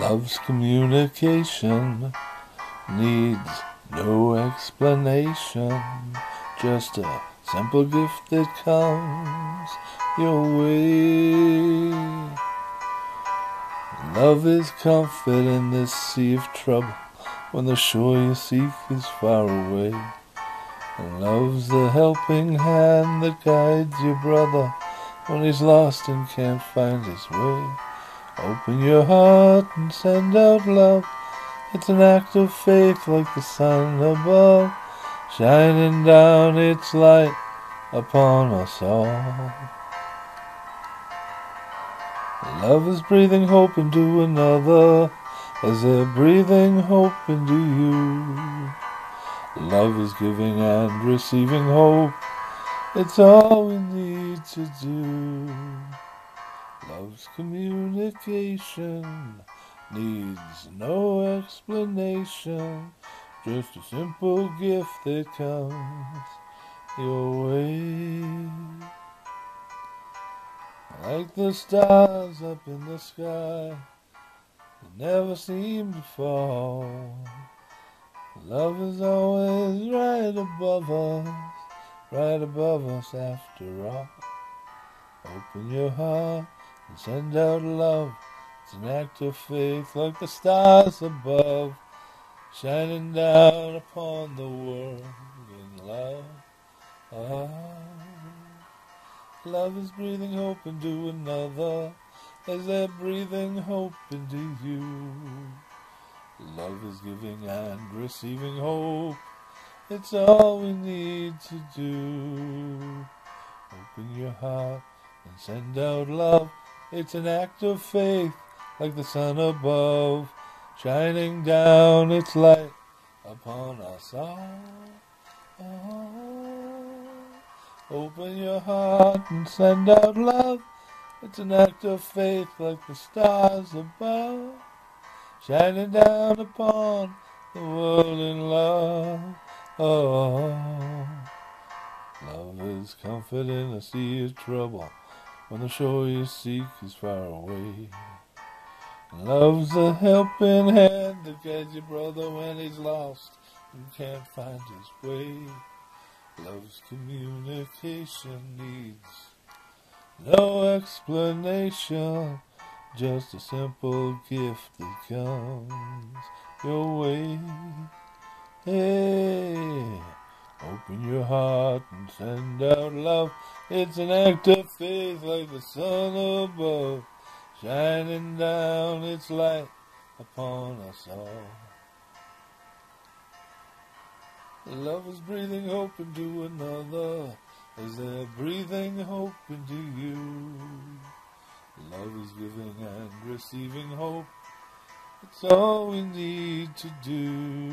Love's communication needs no explanation, just a simple gift that comes your way. Love is comfort in this sea of trouble when the shore you seek is far away. And love's the helping hand that guides your brother when he's lost and can't find his way. Open your heart and send out love. It's an act of faith like the sun above, shining down its light upon us all. Love is breathing hope into another as they're breathing hope into you. Love is giving and receiving hope. It's all we need to do. Communication needs no explanation, just a simple gift that comes your way. Like the stars up in the sky, that never seem to fall. Love is always right above us, right above us after all. Open your heart and send out love. It's an act of faith like the stars above, shining down upon the world in love. Ah, love is breathing hope into another as they're breathing hope into you. Love is giving and receiving hope. It's all we need to do. Open your heart and send out love. It's an act of faith like the sun above, shining down its light upon us all. Open your heart and send out love. It's an act of faith like the stars above, shining down upon the world in love. Oh, love is comfort in a sea of trouble when the shore you seek is far away. Love's a helping hand to guides your brother when he's lost and can't find his way. Love's communication needs no explanation, just a simple gift that comes your way. Hey, open your heart and send out love. It's an act of faith like the sun above shining down its light upon us all. Love is breathing hope into another as they're breathing hope into you. Love is giving and receiving hope. It's all we need to do.